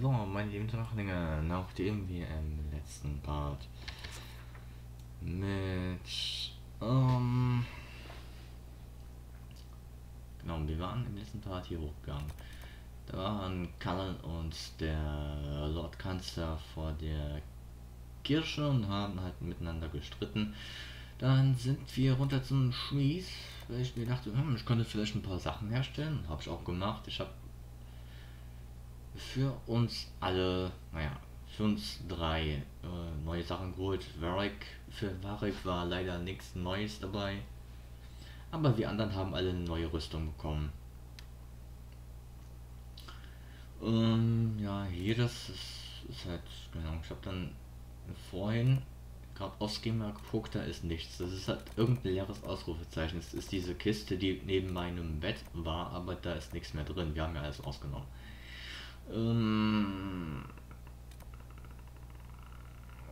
So, meine lieben Trachlinge, nachdem wir im letzten Part mit, ähm, genau, wir waren im letzten Part hier hochgegangen. Da waren Cullen und der Lord Kanzler vor der Kirche und haben halt miteinander gestritten. Dann sind wir runter zum Schmies, weil ich mir dachte, hm, ich könnte vielleicht ein paar Sachen herstellen. Habe ich auch gemacht. Ich habe für uns alle, naja, für uns drei äh, neue Sachen geholt. Varric, für Varric war leider nichts Neues dabei. Aber wir anderen haben alle eine neue Rüstung bekommen. Ähm, ja, hier das ist, ist halt, genau, ich habe dann vorhin gerade aufs Gamer geguckt, da ist nichts. Das ist halt irgendein leeres Ausrufezeichen. Es ist diese Kiste, die neben meinem Bett war, aber da ist nichts mehr drin. Wir haben ja alles rausgenommen. Ähm,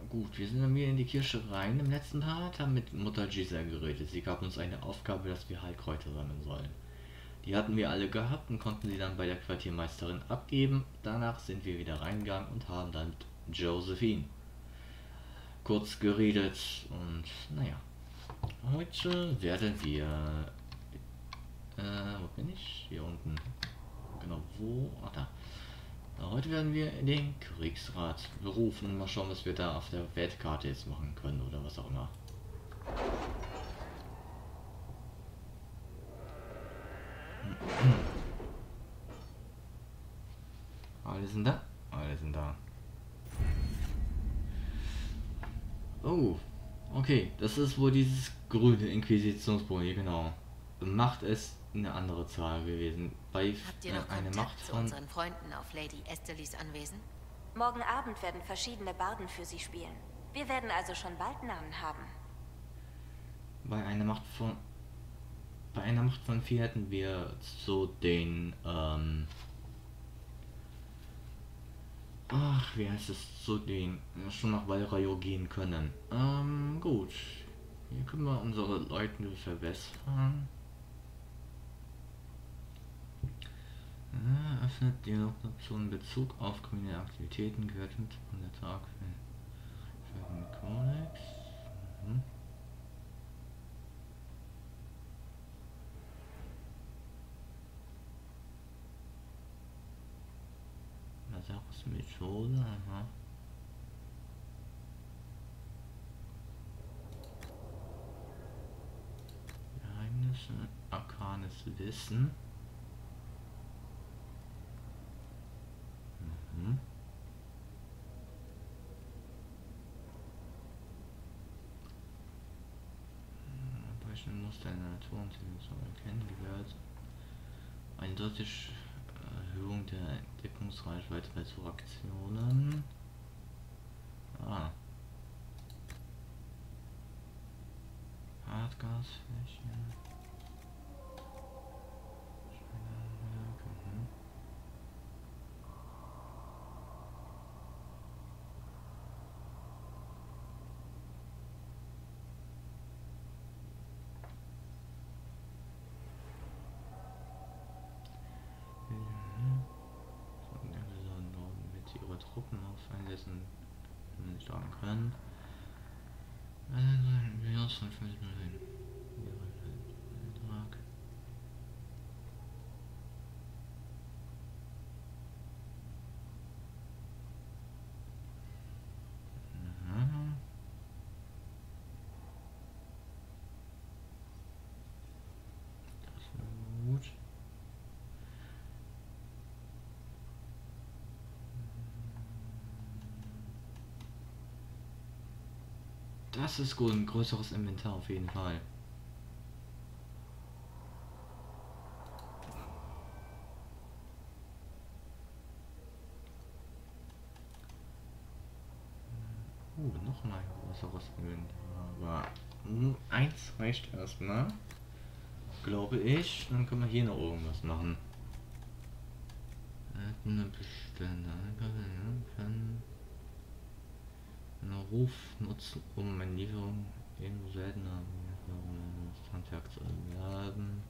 gut, wir sind dann wieder in die Kirche rein im letzten Part, haben mit Mutter Gisa geredet. Sie gab uns eine Aufgabe, dass wir Heilkräuter sammeln sollen. Die hatten wir alle gehabt und konnten sie dann bei der Quartiermeisterin abgeben. Danach sind wir wieder reingegangen und haben dann Josephine kurz geredet und naja. Heute werden wir. Äh, wo bin ich? Hier unten. Genau, wo? Ach da. Heute werden wir den Kriegsrat berufen. Mal schauen, was wir da auf der Weltkarte jetzt machen können oder was auch immer. Alle sind da? Alle sind da. Oh, okay. Das ist wohl dieses grüne Inquisitionsbuch hier, genau. Macht es eine andere Zahl gewesen. Bei Habt ihr noch äh, eine Macht zu von unseren Freunden auf Lady Estelys Anwesen? Morgen Abend werden verschiedene Barden für sie spielen. Wir werden also schon bald Namen haben. bei einer Macht von bei einer Macht von vier hätten wir so den ähm, ach wie heißt es so den schon nach Valrayo gehen können. Ähm, gut. Hier können wir unsere Leute verbessern. Öffnet die Option in Bezug auf kriminelle Aktivitäten gehört mit von der Tag für den Kodex. Mhm. Masaros Methode, aha. Geheimnisse, arkanes Wissen. Mhm. Beispiel Muster in der Natur und Zivilisation erkennen gehört. Eindeutig Erhöhung der Entdeckungsreichweite bei Suchaktionen. Ah. Hartgasfläche. Schweinewerk, mhm. Mhm. So, mit ihre Truppen auf einsetzen, wenn wir sagen können. Minus von 5 Minuten. Beitrag. Mhm. Das ist gut. Das ist gut, ein größeres Inventar auf jeden Fall. Uh, noch mal größeres Inventar. Aber mm, eins reicht erstmal. Glaube ich. Dann können wir hier noch irgendwas machen. Bestände. Einen Ruf nutzen, um meine Lieferung ebenso seltener das Handwerk zu erwerben.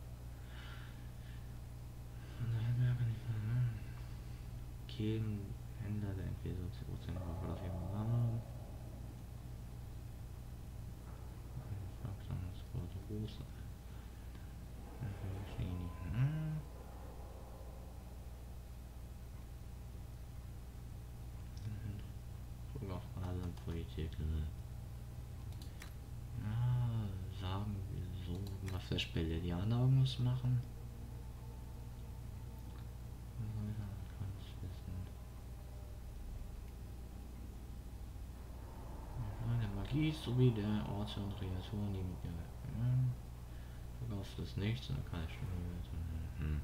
Geben Händler, der entweder so 10% oder 4 Rahmen. Faxon, das große was der Spellianer muss machen. Magie sowie der Orte und Kreaturen, die mit mir. Ja, verkauft das nichts, dann kann ich schon. Hm.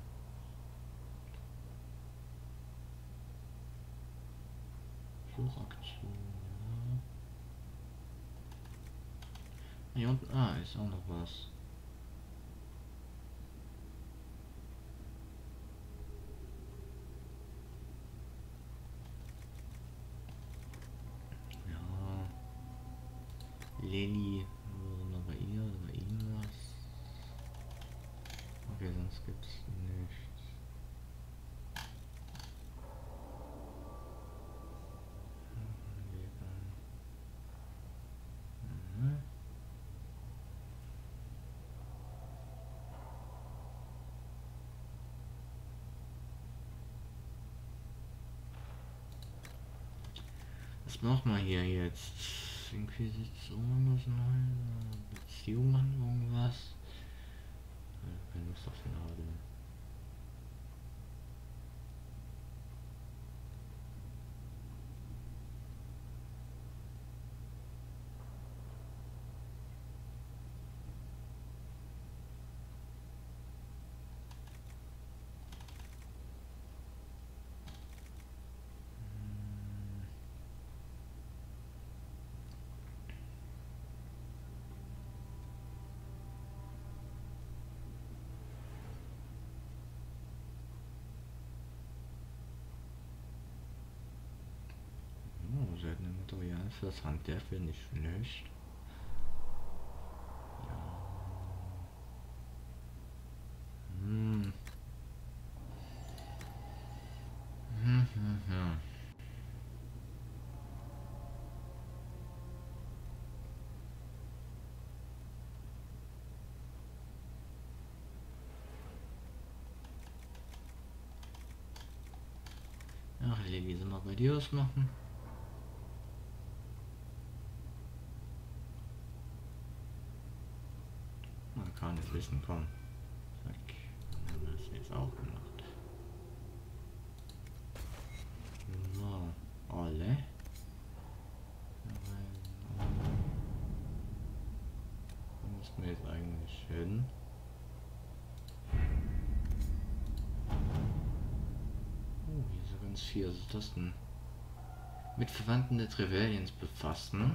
Suchaktion. Ja. Hier unten, ah, ist auch noch was. Leni noch ihr oder bei ihm was. Okay, sonst gibt's nichts. Was machen wir hier jetzt? Inquisition was Neues, Beziehung an irgendwas. Keine Lust auf Finale. Material für das Handwerk wäre nicht. Ja. Hm. Hm. Ach, Levi, sind wir bei dir was machen? Kann es wissen, komm. Zack. Dann haben wir das jetzt auch gemacht. So, alle. Wo müssen wir jetzt eigentlich hin? Oh, hier ist ganz viel. Was ist das denn? Mit Verwandten der Trevellians befassen.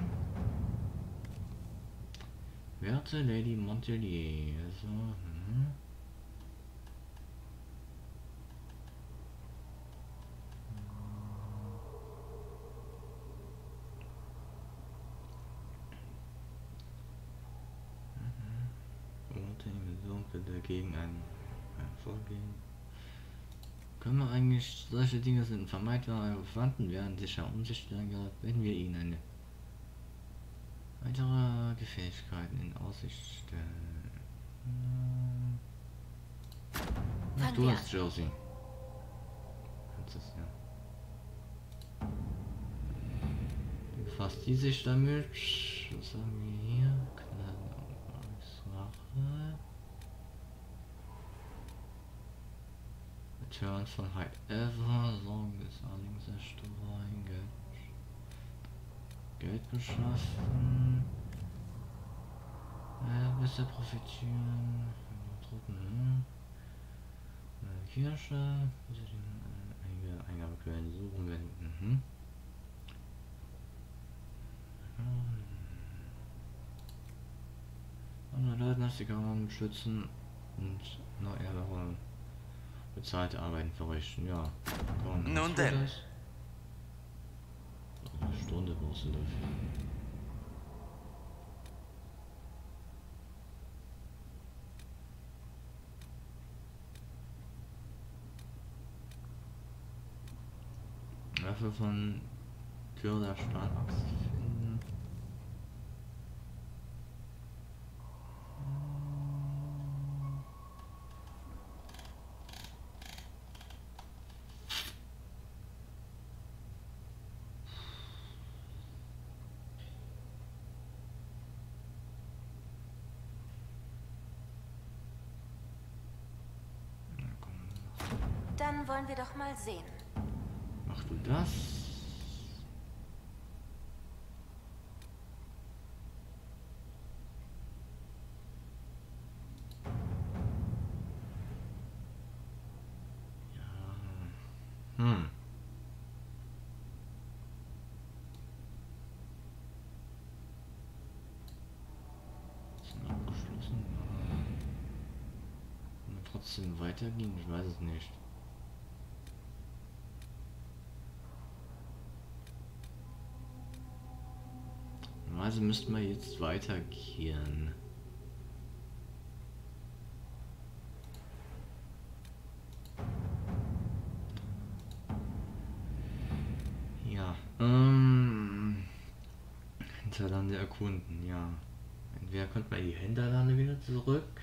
Werte Lady Montelier. So, hm. dagegen ein, Vorgehen. Können wir eigentlich solche Dinge sind vermeidbar, Verwandten werden sicher unsichtbar, wenn wir ihnen eine Weitere Gefähigkeiten in Aussicht stellen. Ach, du hast Josie. Kannst es ja. Du befasst die sich damit. Was haben wir hier? Sache. Return von High Ever. Sorgen des Allings Zerstörung. Geld. Geld beschaffen. Äh, besser profitieren. Truppen. Hm. Äh, Kirsche. Äh, einige Eingabequellen suchen werden. Mhm. Andere Leute nach Zigarren schützen und eher bezahlte Arbeiten verrichten. Ja. Komm, Nun denn. Du dafür. Waffe von Kürder Stahlaxt wir doch mal sehen. Mach du das. Ja. Hm. Abgeschlossen. Kann man trotzdem weitergehen? Ich weiß es nicht. Also müssten wir jetzt weitergehen. Ja, ähm, Hinterlande erkunden, ja. Entweder könnte man die Hinterlande wieder zurück.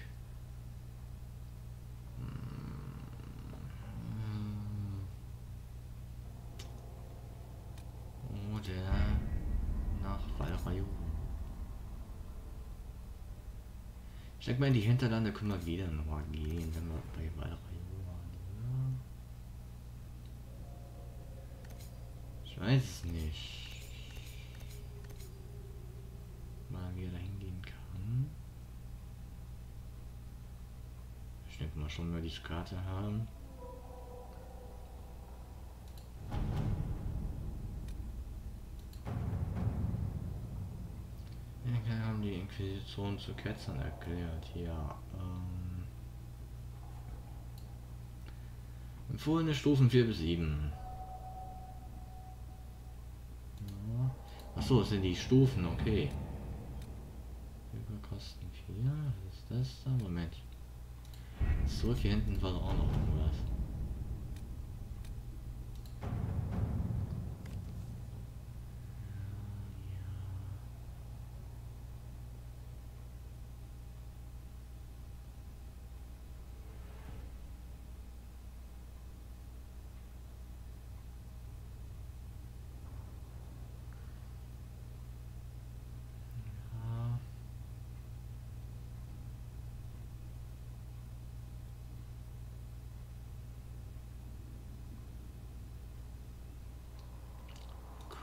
Oder nach Valrayo. Ich in die Hinterlande können wir wieder nochmal gehen, wenn wir bei Valrayo waren. Ja. Ich weiß es nicht. Mal wieder dahin gehen kann. Ich denke mal schon, wir die Karte haben. Inquisition zu Ketzern erklärt, ja. Ähm, empfohlene Stufen 4 bis 7. Ja. Achso, das sind die Stufen, okay. Überkosten 4, was ist das da? Moment. Zurück hier hinten war auch noch irgendwas.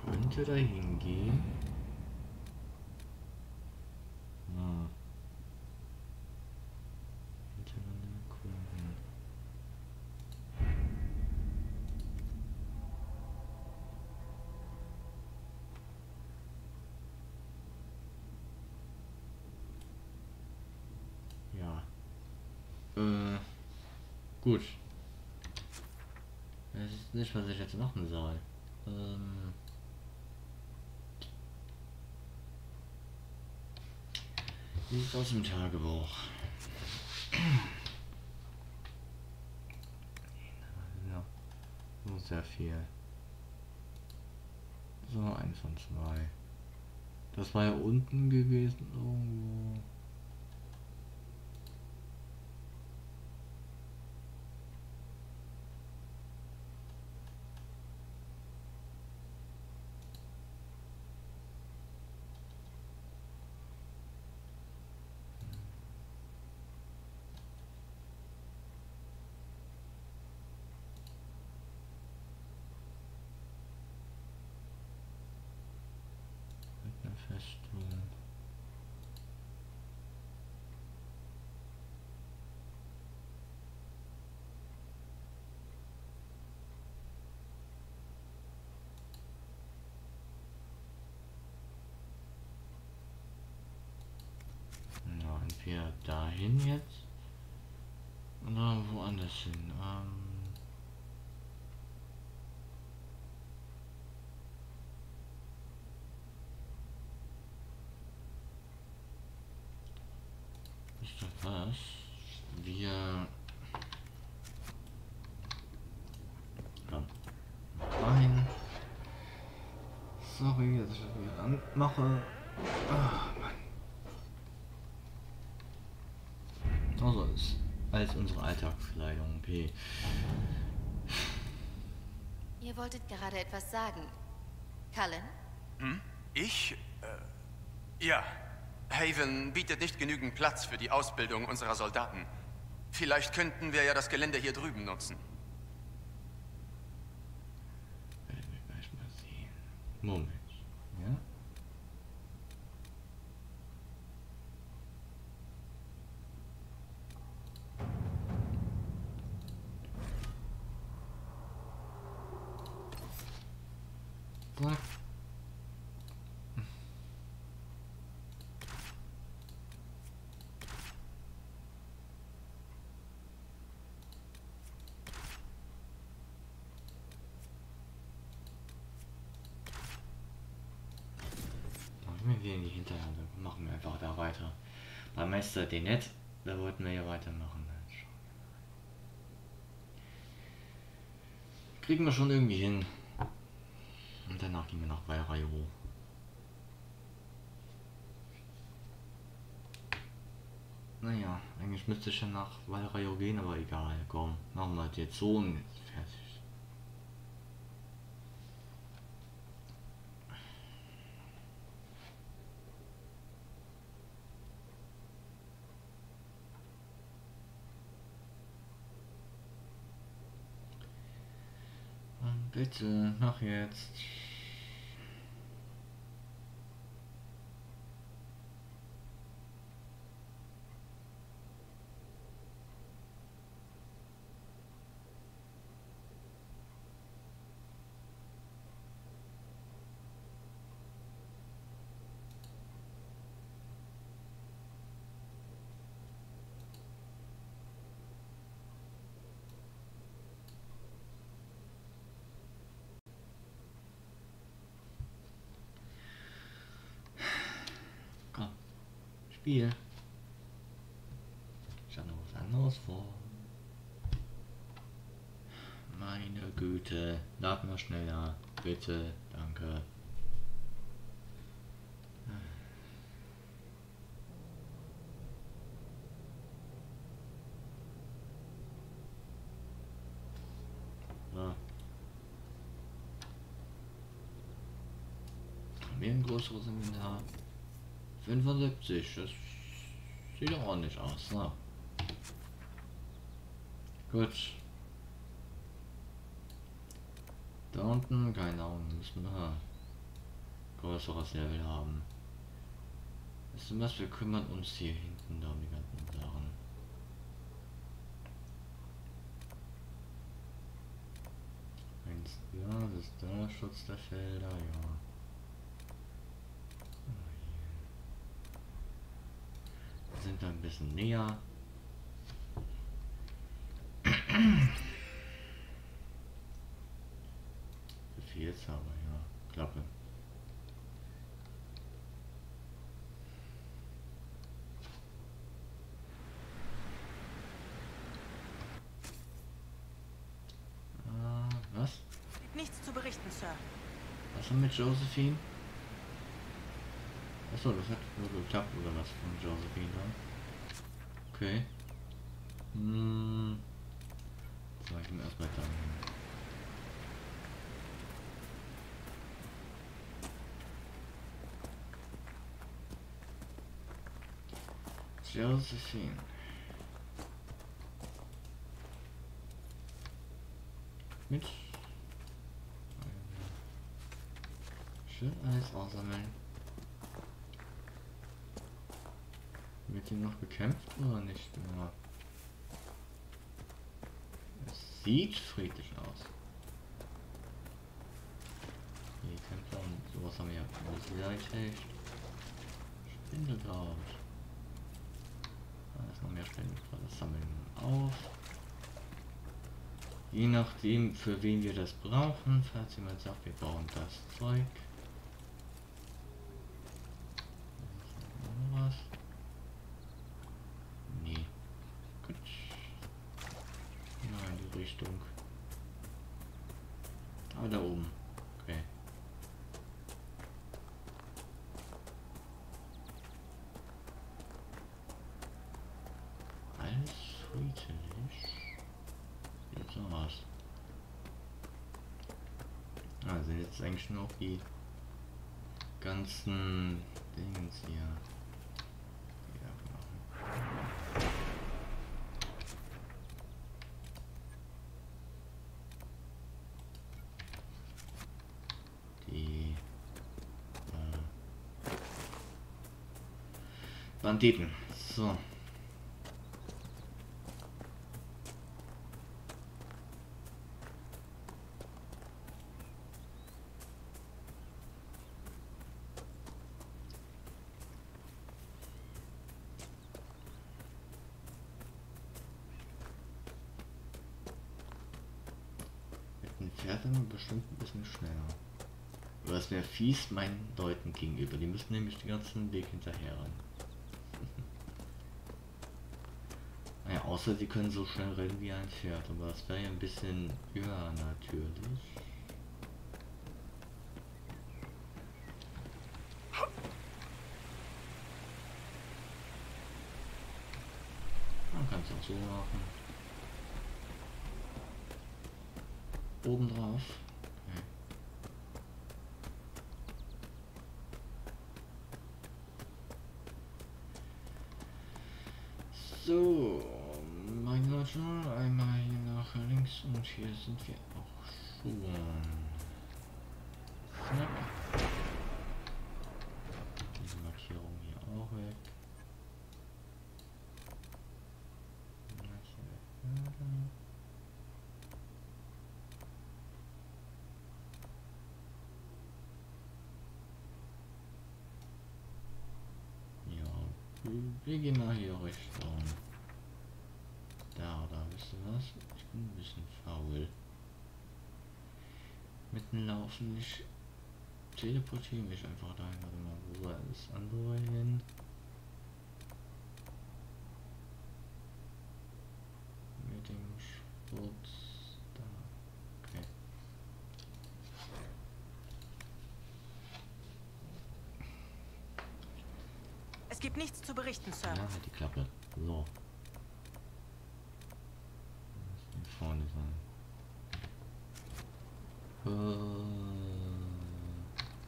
Ja. Könnte da hingehen. Ah. Ja. Äh. Gut. Das ist nicht, was ich jetzt machen soll. Ähm. Sieht's aus dem Tagebuch? So sehr viel. So, eins von zwei. Das war ja unten gewesen irgendwo. Mit einer Festung. Entweder dahin jetzt oder woanders hin. Ähm, Ist das was? Wir. Sorry, dass ich das wieder anmache. Oh, Mann. Also ist als unsere Alltagskleidung, P. Ihr wolltet gerade etwas sagen. Cullen? Hm? Ich? Äh, ja. Haven bietet nicht genügend Platz für die Ausbildung unserer Soldaten. Vielleicht könnten wir ja das Gelände hier drüben nutzen. Werden wir gleich mal sehen. Moment. Ja? Zack. Machen wir in die Hinterhand, machen wir einfach da weiter. Beim Meister den Net, da wollten wir ja weitermachen. Kriegen wir schon irgendwie hin. Gehen wir nach Valrayo. Naja, eigentlich müsste ich ja nach Valrayo gehen, aber egal, komm, machen wir das jetzt so und jetzt fertig. Bitte, mach jetzt. Komm, Spiel. Ich habe noch was anderes vor. Meine Güte, lad mal schneller, bitte, danke. So. Haben wir ein größeres Inventar? 75, das sieht doch ordentlich aus, ne? Gut. Da unten, keine Ahnung, müssen wir größeres Level haben. Weißt du was, wir kümmern uns hier hinten da um die ganzen Sachen. Eins da, das ist da, Schutz der Felder, ja. Wir ein bisschen näher. Befehlshaber, ja. Klappe. Ah, was? Nichts zu berichten, Sir. Was war mit Josephine? Achso, das hat nur geklappt oder was von Josephine dann? Okay. Hm. Sag ich mir erstmal dann. Josephine. Mit. Schön alles aussammeln. Wird noch gekämpft oder nicht? Es sieht friedlich aus. Die Kämpfer und sowas haben wir ja beseitigt. Spindelkraut. Da ist noch mehr Spindelkraut. Das sammeln wir auf. Je nachdem, für wen wir das brauchen, falls jemand sagt, wir brauchen das Zeug. Was? Nee. Gut. Nein, die Richtung. Ah, da oben. Okay. Also jetzt eigentlich nur noch die ganzen Dinge hier. Ja, machen. Die äh, Banditen. So. fährt dann bestimmt ein bisschen schneller. Aber das wäre fies meinen Leuten gegenüber. Die müssen nämlich den ganzen Weg hinterher rennen. Außer sie können so schnell rennen wie ein Pferd. Aber das wäre ja ein bisschen ja natürlich. Man kann es auch so machen. oben drauf. So, Leute, einmal hier nach links und hier sind wir auch schon. Snack. Diese Markierung hier auch weg. Wir gehen mal hier Richtung. Da, da, wisst ihr was? Ich bin ein bisschen faul. Mit dem Laufen, ich teleportiere mich einfach dahin. Warte mal, wo soll das andere hin? Mit dem Sport. gibt nichts zu berichten, Sir. Ja, halt die Klappe. So. Das vorne sein. Äh,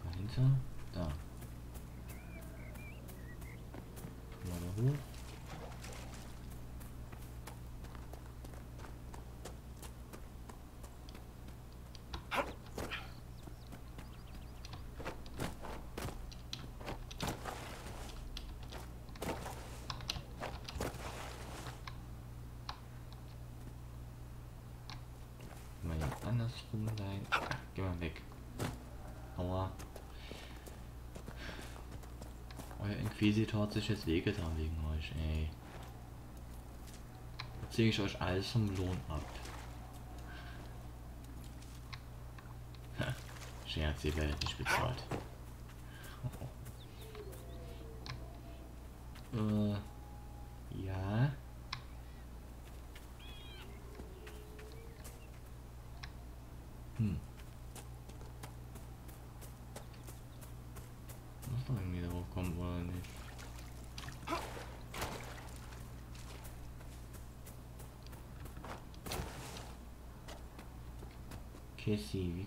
dahinter? Da. Mal da hoch. andersrum sein. Geh mal weg. Aua. Inquisitor hat sich jetzt wehgetan wegen euch, ey. Ziehe ich euch alles vom Lohn ab. Scherz, ihr werdet nicht bezahlt. äh, ja. Hm. Muss doch irgendwie darauf kommen, oder nicht? Casey, wie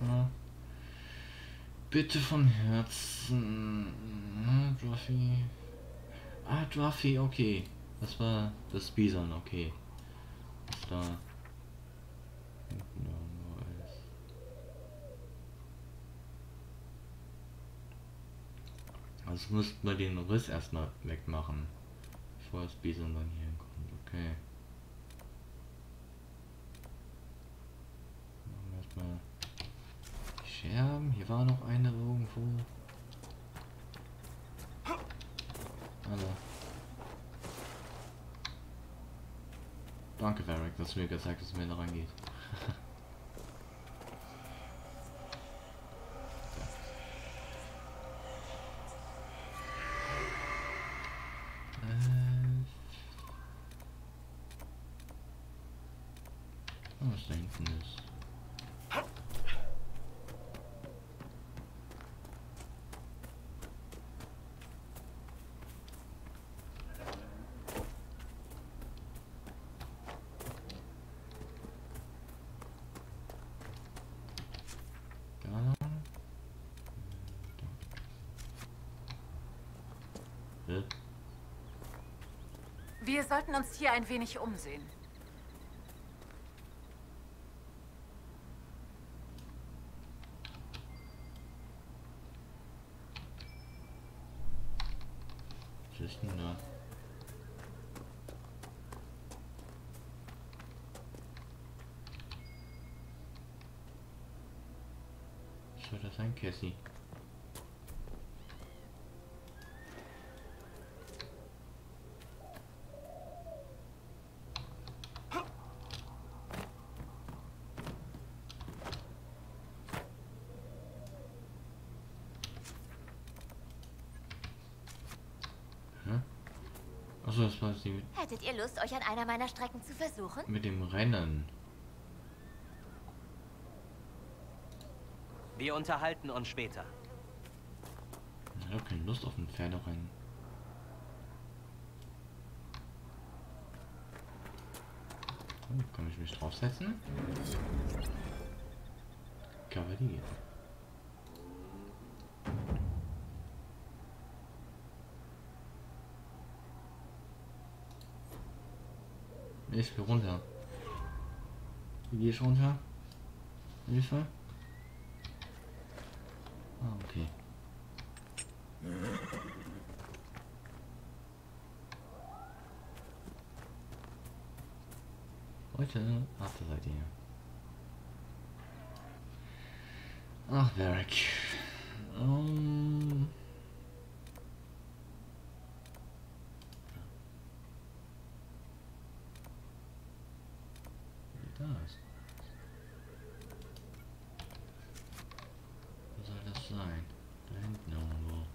da? Bitte von Herzen. Hm, Druffy. Ah, Druffy, okay. Das war das Bison, okay. Was da Also müssten wir den Riss erstmal wegmachen. Bevor das Bison dann hier kommt. Okay. Machen wir erstmal die Scherben. Hier war noch eine irgendwo. Hallo. Danke, Varric, dass du mir gezeigt hast, dass es mir da rangeht. was da hinten ist. Wir sollten uns hier ein wenig umsehen. ist denn da? Was soll das sein, Cassie? Achso, das war sie. Hättet ihr Lust, euch an einer meiner Strecken zu versuchen? Mit dem Rennen. Wir unterhalten uns später. Ich habe keine Lust auf ein Pferderennen. Oh, kann ich mich draufsetzen? Kavalier. Ich will runter. Wie gehe ich runter? Hilfe? Ah, okay. Leute, ach, da seid ihr. Ach, Varric. Um das? Wo soll das sein? Da hinten irgendwo.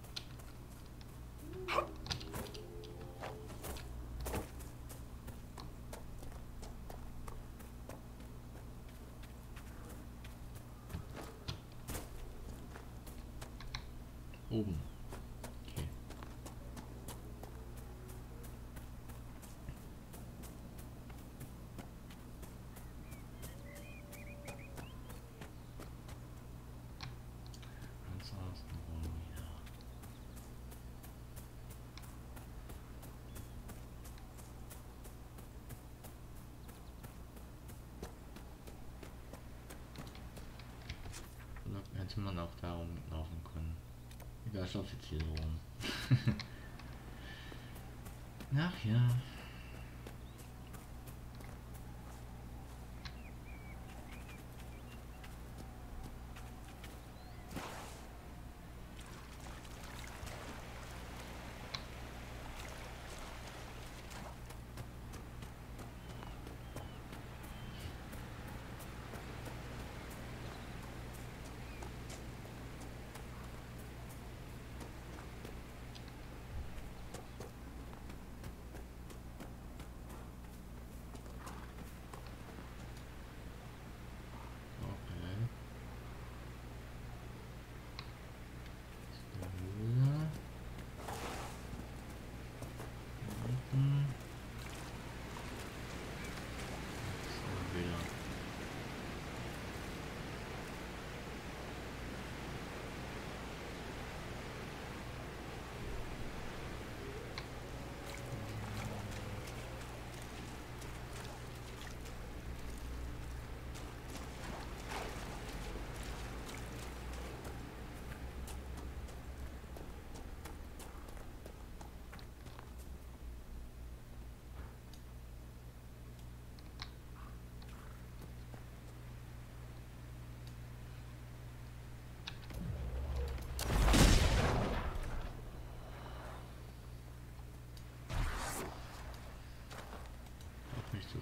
Oben. Hätte man auch da rumlaufen können. Egal, ich laufe jetzt hier rum. Ach ja.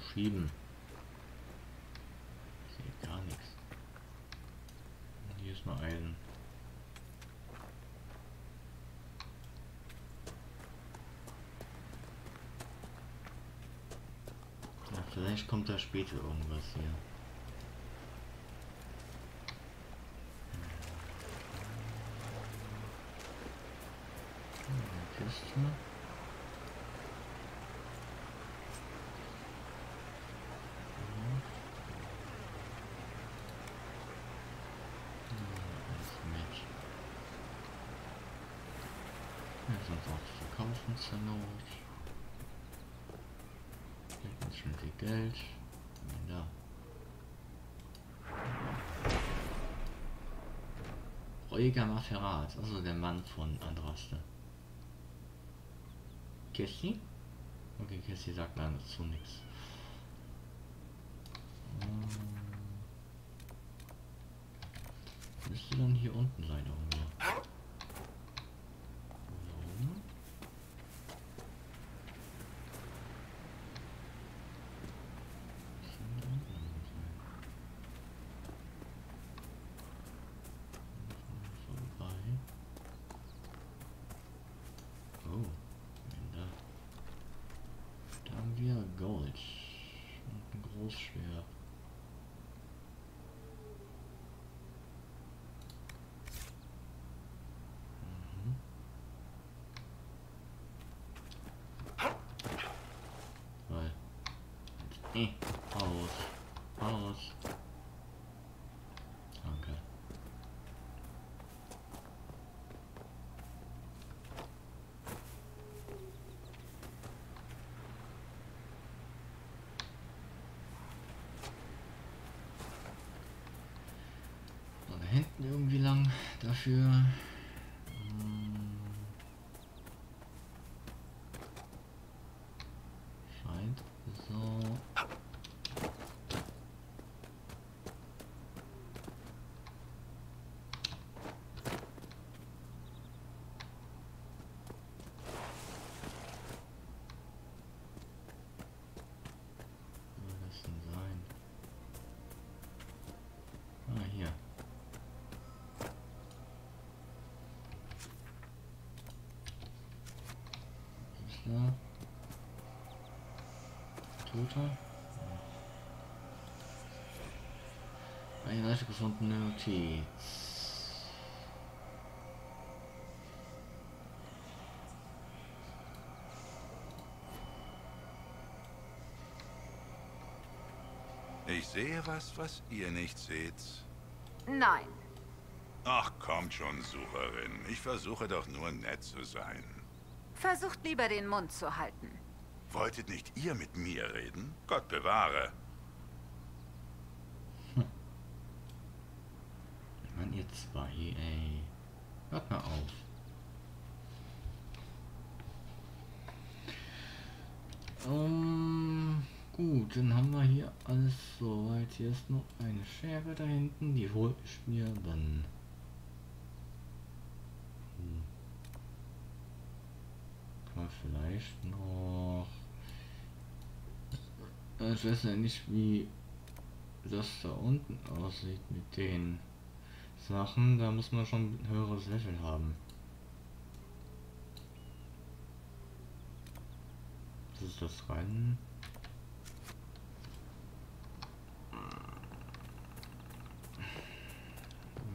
Geschrieben? Ich sehe gar nichts. Hier ist nur Eisen. Ja, vielleicht kommt da später irgendwas hier. Kiste. sonst auch verkaufen zur Not. Gibt uns schon viel Geld. Ja. Ruhiger Maferat, also der Mann von Andraste. Cassie? Okay, Cassie sagt leider dazu nichts. Müsste dann hier unten sein irgendwo. Nee, aus. Aus. Danke. So, da hinten irgendwie lang dafür. Ja. Toter. Eine Seite gefundene Notiz. Ich sehe was, was ihr nicht seht. Nein. Ach, kommt schon, Sucherin. Ich versuche doch nur nett zu sein. Versucht lieber den Mund zu halten. Wolltet nicht ihr mit mir reden? Gott bewahre. Hm. Mann, ihr zwei, ey. Hört mal auf. Um, gut, dann haben wir hier alles soweit. Hier ist noch eine Schere da hinten, die hole ich mir dann. mal vielleicht noch... Ich weiß ja nicht, wie das da unten aussieht mit den Sachen. Da muss man schon ein höheres Level haben. Das ist das Rennen.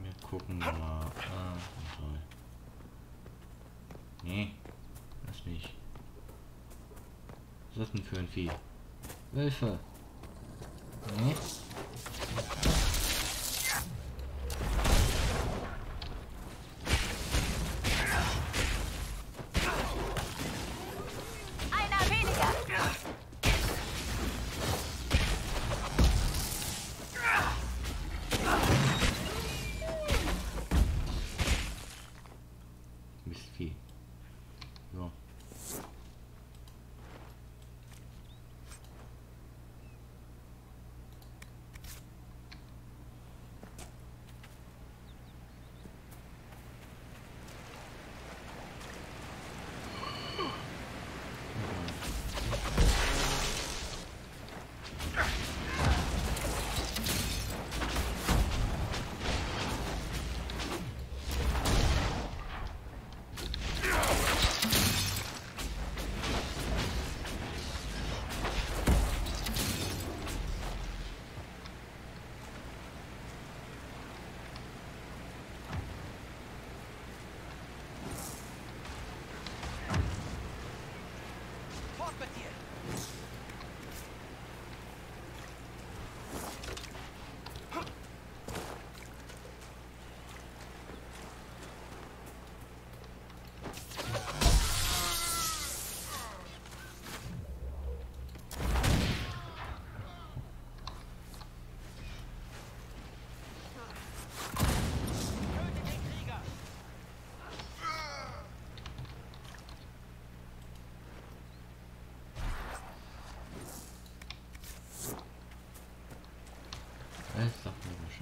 Wir gucken mal. Ah, toll. Nee. Nicht. Was ist das denn für ein Vieh? Wölfe.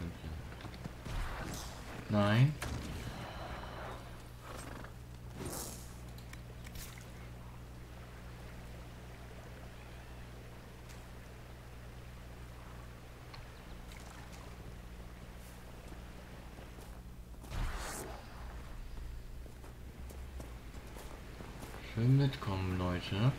Nee. Nein. Schön mitkommen, Leute.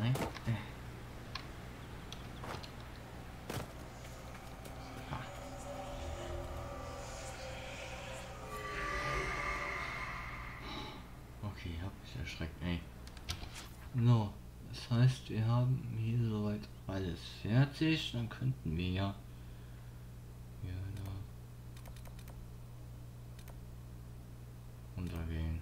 Nein. Äh. Ah. Okay, hab mich erschreckt, ey. So, das heißt, wir haben hier soweit alles fertig. Dann könnten wir ja hier da runtergehen.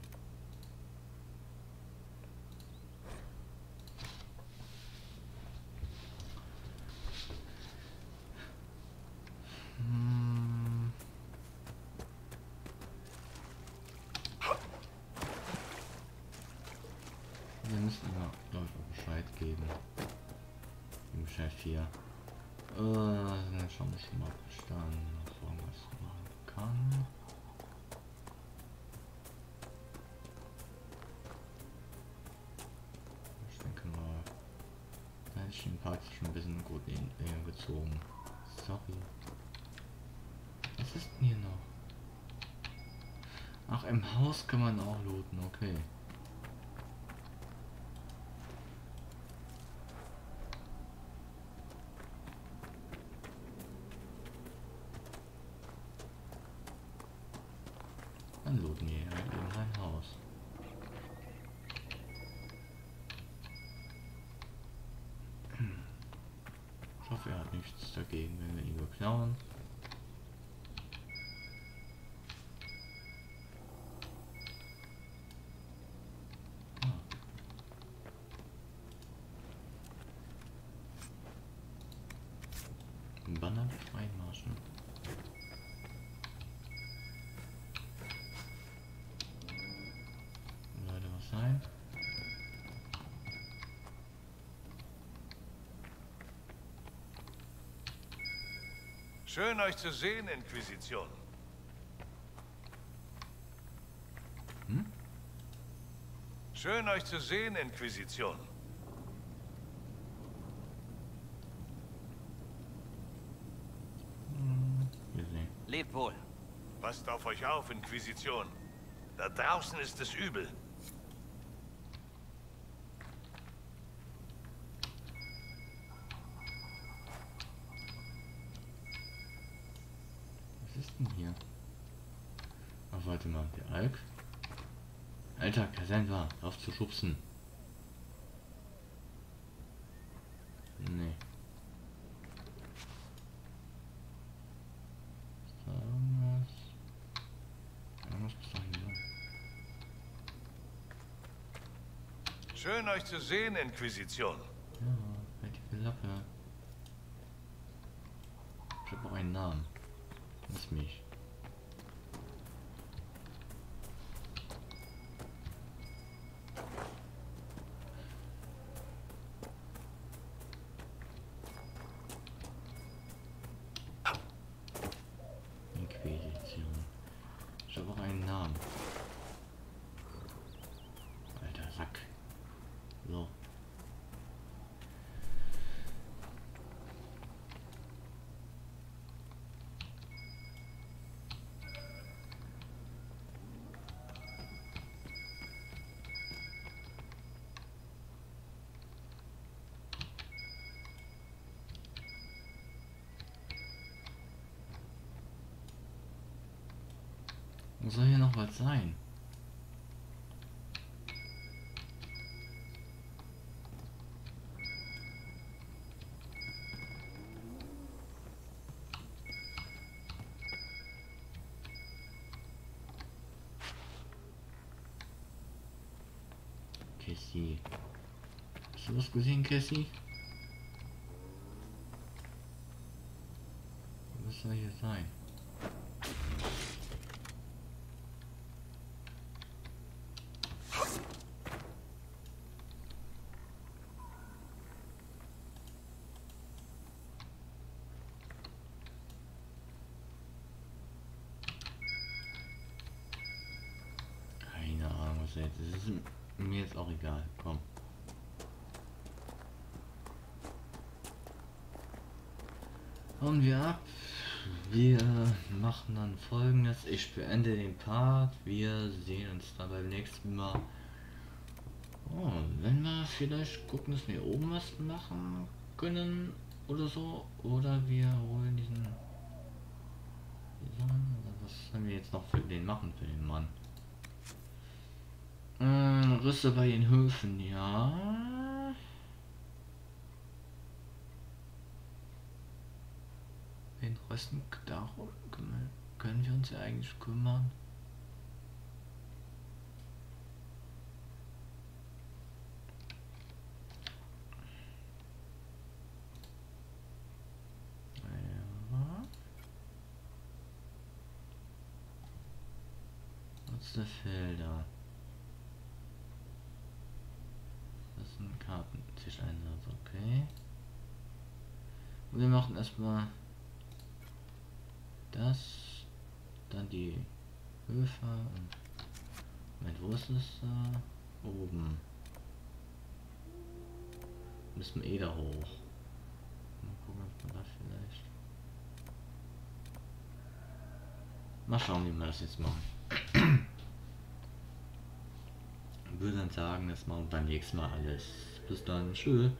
Hm. Wir müssen immer Läufer Bescheid geben. Chef hier. Äh, dann schauen wir schon mal, ob ich dann noch irgendwas machen kann. Ich denke mal, da ich den Part schon ein bisschen gut in Länge gezogen. Sorry. Was ist denn hier noch? Ach, im Haus kann man auch looten, okay. Dann looten wir halt eben ein Haus. Ich hoffe, er hat nichts dagegen, wenn wir ihn beklauen. Ah. Banner freimarschen. Sollte was sein? Schön euch zu sehen, Inquisition. Hm? Schön euch zu sehen, Inquisition. Lebt wohl. Passt auf euch auf, Inquisition. Da draußen ist es übel. Was ist denn hier? Ach, warte mal, der Alk? Alter, Cassandra, auf zu schubsen. Nee. Irgendwas? Irgendwas muss doch. Schön euch zu sehen, Inquisition. Wo soll hier noch was sein? Cassie. Hast du was gesehen, Cassie? Jetzt ist. Mir jetzt auch egal. Komm. Hauen wir ab. Wir machen dann folgendes. Ich beende den Part. Wir sehen uns dann beim nächsten Mal. Oh, wenn wir vielleicht gucken, dass wir oben was machen können oder so. Oder wir holen diesen. was sollen wir jetzt noch für den machen, für den Mann? Äh, Rüste bei den Höfen, ja. Den Rösten, darum können wir uns ja eigentlich kümmern. Felder. Ein Kartentischeinsatz, okay. Und wir machen erstmal das, dann die Höfe und Moment, wo ist es da? Oben. Müssen eh da hoch. Mal gucken, ob man da vielleicht. Mal schauen, wie wir das jetzt machen. würde dann sagen, das machen wir beim nächsten Mal alles. Bis dann, tschüss.